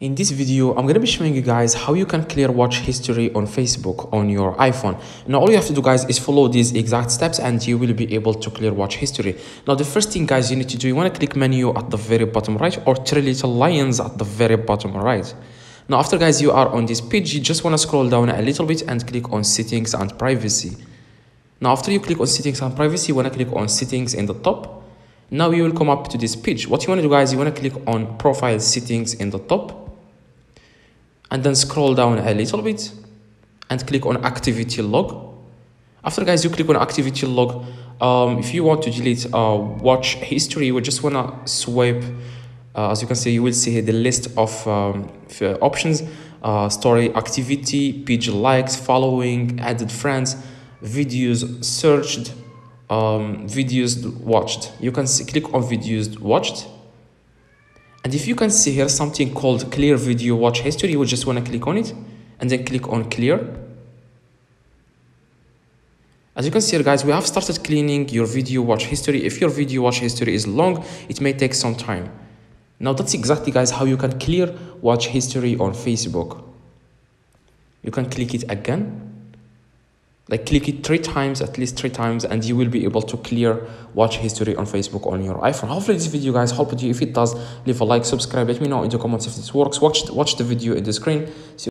In this video, I'm going to be showing you guys how you can clear watch history on Facebook on your iPhone. Now, all you have to do guys is follow these exact steps and you will be able to clear watch history. Now, the first thing guys you need to do, you want to click menu at the very bottom right or three little lions at the very bottom right. Now, after guys you are on this page, you just want to scroll down a little bit and click on settings and privacy. Now, after you click on settings and privacy, you want to click on settings in the top. Now you will come up to this page. What you want to do guys, you want to click on profile settings in the top and then scroll down a little bit and click on activity log. After guys you click on activity log um, if you want to delete uh, watch history you just want to swipe uh, as you can see you will see the list of um, options uh, story activity page likes following added friends videos searched um, videos watched. You can see, click on videos watched and if you can see here something called clear video watch history, you just want to click on it and then click on clear. As you can see here guys, we have started cleaning your video watch history. If your video watch history is long, it may take some time. Now that's exactly guys how you can clear watch history on Facebook. You can click it again like click it three times at least three times and you will be able to clear watch history on facebook on your iphone. Hopefully this video guys helped you. If it does leave a like subscribe let me know in the comments if this works. Watch watch the video in the screen. See